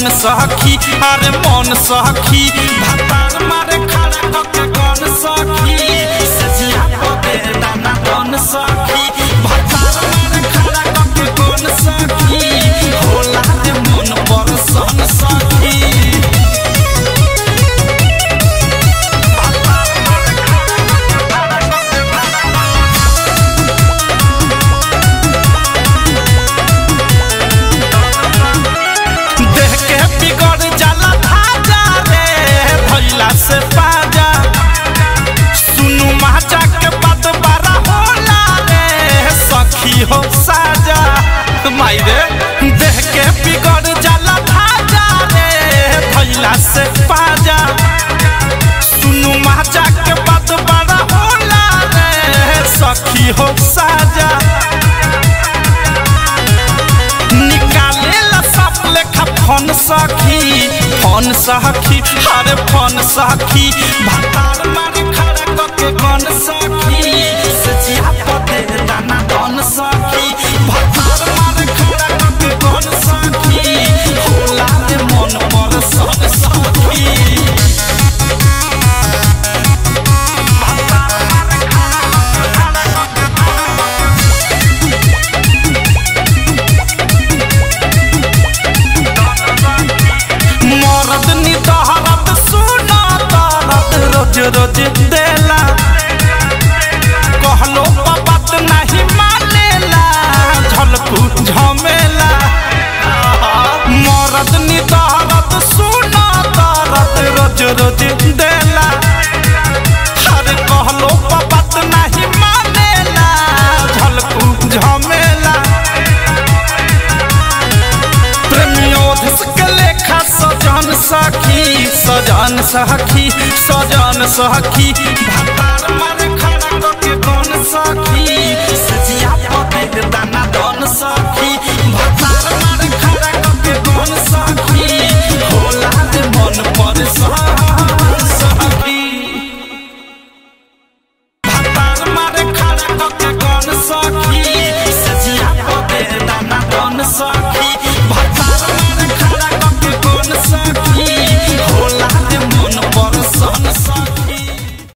सखी? अरे मन सखी। मारे खड़ा कौन सखी? माई रे देह के बिगड़ जाला धाजा रे भैला से बाजा सुनु माचा के बात बारा होला रे, सखी हो साजा। निकाले ला सब लेखा फ़ोन सखी फ़ोन सखी अरे फ़ोन सखी, भातार मारे खड़ा कके कौन सखी। mucho dote de सखी सजन सखी सखी। सजिया पते दाना दन सखी।